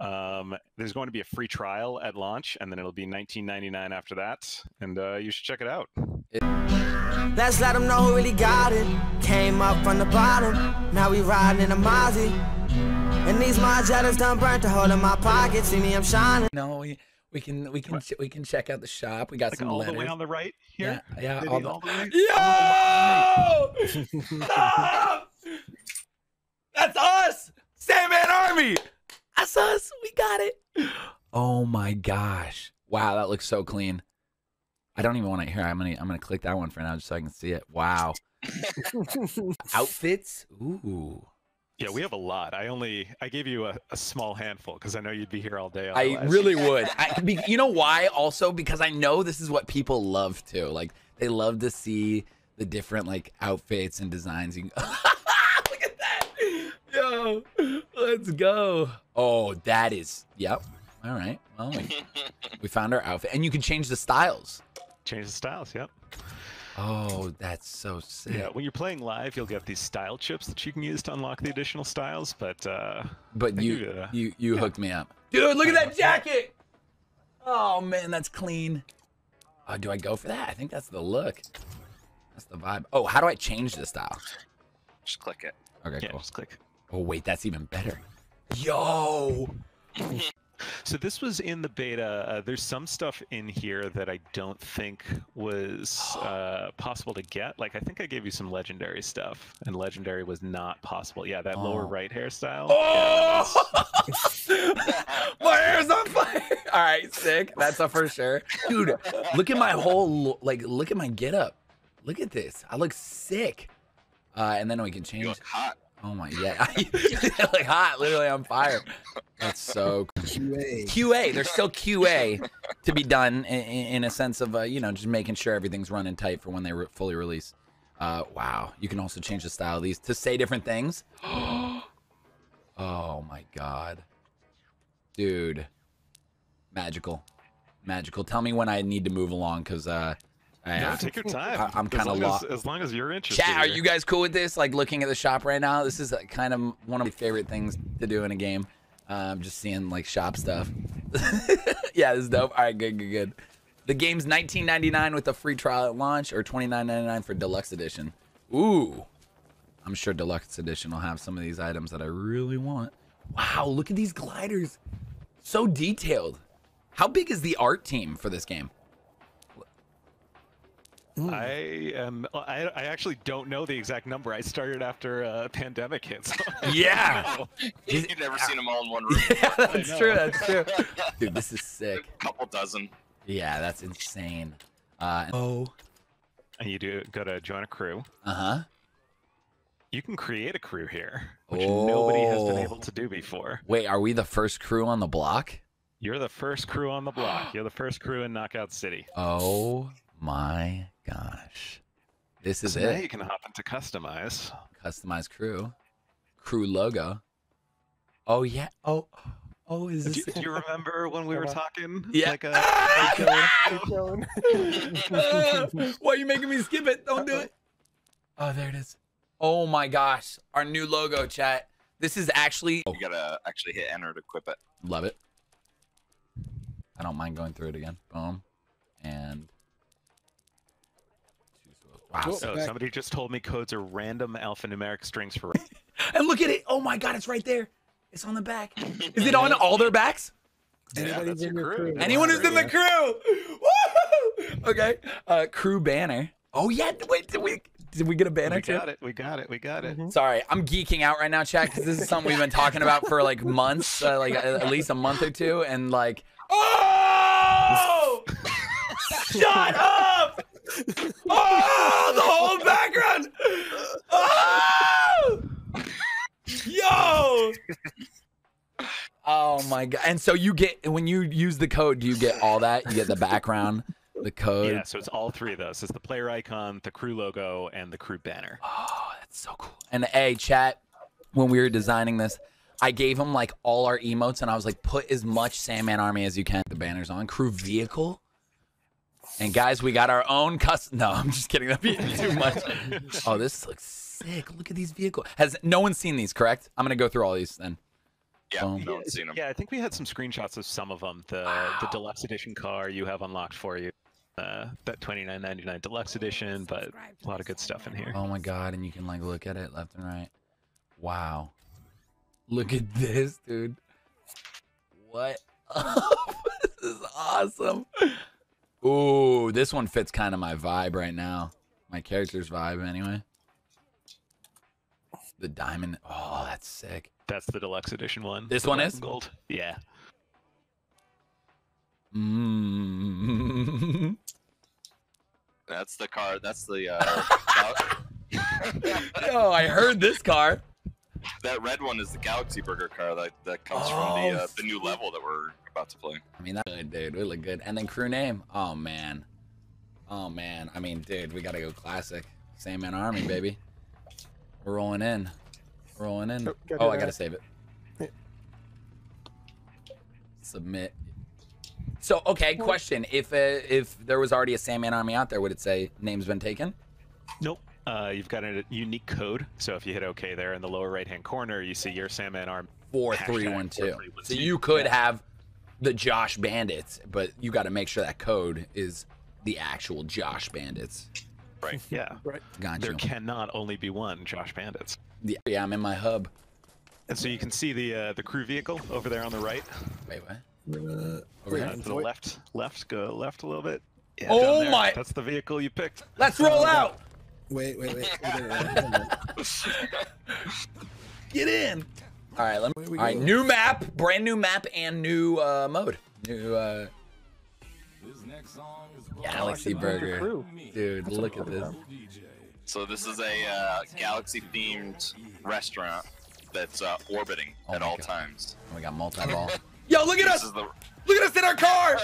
Um, there's going to be a free trial at launch, and then it'll be 19.99 after that. And uh, you should check it out. Let's let them know who really got it. Came up from the bottom, now we riding in a Mozzie. And these Margielas done burnt a hole in my pocket. See me, I'm shining. No, we, we can we can ch- we can check out the shop. We got Like some all letters. the way on the right here. yeah. Did All the, all the way? Yo! Stop! That's us! Sandman Army! That's us! We got it! Oh my gosh. Wow, that looks so clean. I don't even want to hear. I'm gonna I'm gonna click that one for now just so I can see it. Wow. Outfits? Ooh. Yeah, we have a lot. I only I gave you a, a small handful because I know you'd be here all day. I really would. I, be, you know why? Also because I know this is what people love too. Like they love to see the different like outfits and designs. You can... Look yo! Let's go. Oh, that is. Yep. All right. Well, we, we found our outfit, and you can change the styles. change the styles. Yep. Oh, that's so sick. Yeah, when you're playing live, you'll get these style chips that you can use to unlock the additional styles. But uh, But I you give it a- you you hooked me up, dude. Look at that jacket. Oh man, that's clean. Oh, do I go for that? I think that's the look. That's the vibe. Oh, how do I change the style? Just click it. Okay, yeah, cool. just click. Oh wait, that's even better. Yo. So this was in the beta. Uh, there's some stuff in here that I don't think was uh, possible to get. Like I think I gave you some legendary stuff, and legendary was not possible. Yeah, that lower Oh. right hairstyle. Oh! my hair's on fire. All right, sick. That's a for sure, dude. Look at my whole like. Look at my get up. Look at this. I look sick. Uh, and then we can change. You change. look hot. Oh my yeah, like hot, literally on fire. That's so cool. QA. QA. There's still QA to be done in, in a sense of uh, you know just making sure everything's running tight for when they re- fully release. Uh, wow, you can also change the style of these to say different things. oh my god, dude, magical, magical. Tell me when I need to move along because uh, I, uh, take your time. I- I'm kinda long lo- as, as long as you're interested. Chat, are you guys cool with this? Like looking at the shop right now? This is uh, kind of one of my favorite things to do in a game. Um, just seeing like shop stuff. yeah, this is dope. All right, good, good, good. The game's 19.99 with a free trial at launch, or 29.99 for deluxe edition. Ooh, I'm sure deluxe edition will have some of these items that I really want. Wow, look at these gliders, so detailed. How big is the art team for this game? I am. I, I actually don't know the exact number. I started after uh, pandemic hit. So Yeah. You've never seen them all in one room. yeah, that's true. That's true. Dude, this is sick. A couple dozen. Yeah, that's insane. Uh, oh. And you do go to join a crew. Uh huh. You can create a crew here, which nobody has been Oh. able to do before. Wait, are we the first crew on the block? You're the first crew on the block. You're the first crew in Knockout City. Oh my gosh. This is So now it. you can hop into customize. Customized crew. Crew logo. Oh yeah. Oh. Oh, is this? do you remember when we were talking? Yeah. Like Ah! Why are you making me skip it? Don't do it. Oh, there it is. Oh my gosh. Our new logo, chat. This is actually. You gotta actually hit enter to equip it. Love it. I don't mind going through it again. Boom. And. Wow. Cool. so Okay. somebody just told me codes are random alphanumeric strings for. And look at it. Oh my God, it's right there. It's on the back. Is it on all their backs? Anybody's that's in your your crew. crew. Anyone who's in the crew. Woo! Okay. Uh, crew banner. Oh yeah. Wait. Did we did we get a banner we too? got it. We got it. We got it. Sorry, I'm geeking out right now, chat, because this is something we've been talking about for like months, uh, like at least a month or two, and like, oh, shut up! Oh, the whole background. Oh, yo. Oh my god! And so you get when you use the code, do you get all that? You get the background, the code. Yeah, so it's all three of those. It's the player icon, the crew logo, and the crew banner. Oh, that's so cool. And a chat, when we were designing this, I gave him like all our emotes, and I was like, put as much Sandman Army as you can. The banners on crew vehicle. And guys, we got our own custom. No, I'm just kidding. That'd be too much. Oh, this looks sick. Look at these vehicles. Has no one seen these? Correct. I'm gonna go through all these then. Yeah, Boom. no one's seen them. Yeah, I think we had some screenshots of some of them. The the deluxe edition car you have unlocked for you. Uh, that twenty nine ninety nine deluxe edition, but a lot of good stuff in here. Oh my god, and you can like look at it left and right. Wow. Look at this, dude. What? this is awesome. Ooh, this one fits kind of my vibe right now. My character's vibe, anyway. The diamond. Oh, that's sick. That's the deluxe edition one. This the one is? gold. Yeah. Mm. That's the car. That's the uh, Yo, I heard this car. that red one is the Galaxy Burger car that that comes from Oh, the uh, the new level that we're about to play. I mean, that's good, dude. We look good. And then crew name. Oh man. Oh man. I mean, dude, we gotta go classic. Sandman Army, baby. We're rolling in. Rolling in. Oh, gotta Oh, I gotta save it. Submit. So, okay, question: If uh, if there was already a Sandman Army out there, would it say name's been taken? Nope. Uh, you've got a unique code. So if you hit OK there in the lower right hand corner, you see your Sandman arm. Four Hashtag three one two. 4312. So you could have the Josh Bandits, but you got to make sure that code is the actual Josh Bandits. Right. Yeah. Right. Got There you. can only be one Josh Bandits. Yeah, yeah, I'm in my hub. And so you can see the uh, the crew vehicle over there on the right. Wait, what? Uh, Over here? to the left, left, go left a little bit. Yeah, Oh my- That's the vehicle you picked. Let's roll out. wait, wait, wait. Get in. All right, let me. Where we All right, new map, brand new map, and new uh, mode. New uh, Galaxy Washington Ranger Burger. crew. Dude, look at this. So this is a uh, galaxy themed restaurant that's uh, orbiting Oh at all God. times. We got multi-ball. Yo, look at This us! is the Look at us in our car,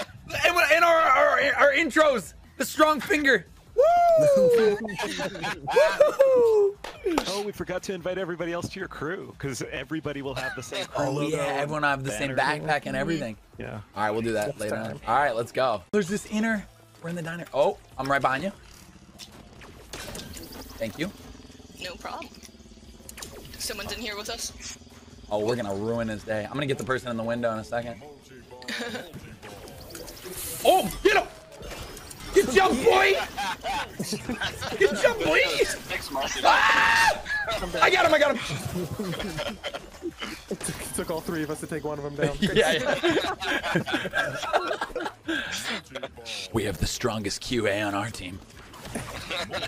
and, we- and our, our our intros. The strong finger. Woo! Woo! Oh, we forgot to invite everybody else to your crew because everybody will have the same oh, crew Oh logo yeah, everyone will have the same backpack and everything. Yeah. All right, we'll do that Next later on. All right, let's go. There's this inner. We're in the diner. Oh, I'm right behind you. Thank you. No problem. Someone's in here with us. Oh, we're gonna ruin his day. I'm gonna get the person in the window in a second. oh, get him! Good jump, boy! Good jump, boy! Ah! I got him! I got him! It took, it took all three of us to take one of them down. Yeah, yeah. we have the strongest QA on our team.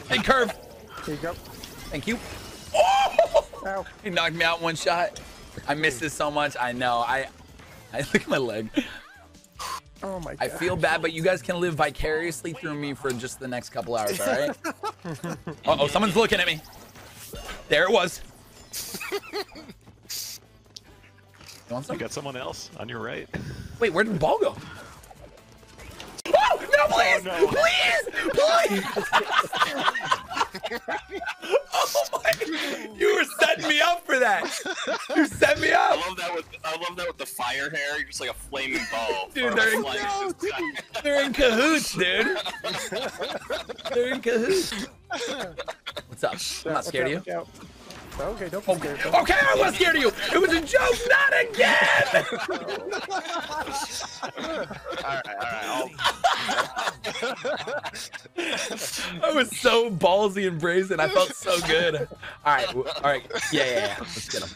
Hey, Curve. Here you go. Thank you. Oh! Ow. He knocked me out one shot. I missed this so much. I know. I, I look at my leg. Oh my god. I feel bad, but you guys can live vicariously through me for just the next couple hours, all right? uh oh, someone's looking at me. There it was. You want You got someone else on your right. Wait, where did the ball go? Oh, no, please! no. Please! Please! oh my! You were setting me up for that. You set me up. I up. love that with I love that with the fire hair. You're just like a flaming ball. Dude, they're- flying through the. They're in cahoots, dude. They're in cahoots. What's up? I'm not scared of you. Out. Okay, don't be Okay, scared. though. okay, I was scared of you. It was a joke, not again. all right, all right. I'll, was so ballsy and brazen. I felt so good. All right, all right, Yeah, yeah, yeah. Let's get them.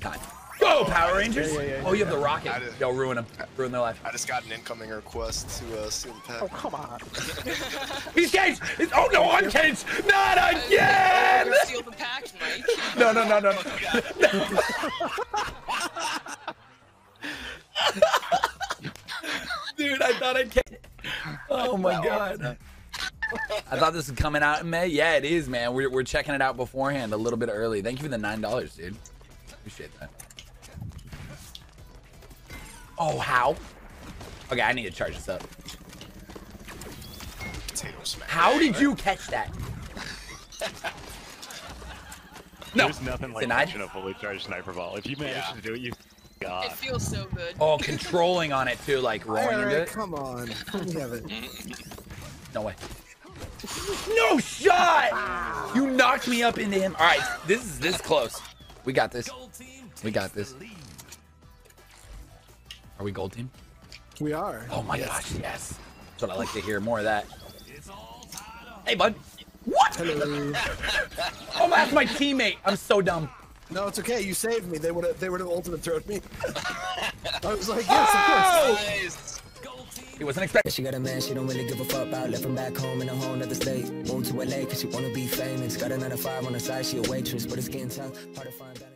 Time. Go, Power Rangers. Yeah, yeah, yeah, oh, you have the rocket. I did. Yo, ruin them. Ruin their life. I just got an incoming request to uh, steal the pack. Oh come on. He's caged. He's, oh no, I'm caged. Not Uh, again. we're the pack, Mike. No, no, no, no. Dude, I thought I caged. Oh my god. I thought this was coming out in May. Yeah, it is, man. We're, we're checking it out beforehand a little bit early. Thank you for the nine dollars, dude. Appreciate that. Oh, how? Okay, I need to charge this up. Potato smack. How did you catch that? No. There's nothing like Denied? catching a fully charged sniper ball. If you manage Yeah. to do it, you It feels so good. Oh, controlling on it too, like rolling into it. come on. Let me have it. No way. No shot! You knocked me up into him. All right, this is this close. We got this. We got this. Are we gold team? We are. Oh my gosh, yes. That's what I like to hear. More of that. Hey, bud. What? Hello. Oh, that's my teammate. I'm so dumb. no, it's okay. You saved me. They would have. They would have ultimate thrown me. I was like, yes, of course. Oh! Nice. He wasn't expecting. She got a man she don't really give a fuck about. Left from back home in a whole nother state. Moved to LA cause she wanna be famous. Got another five on the side, she a waitress, but it's getting tough. Hard to find.